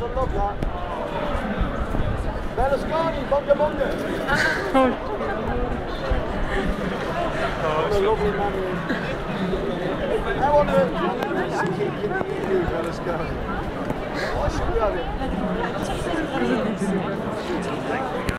That's a love that. Berlusconi, bunga bunga. What a lovely man. How on earth you Berlusconi?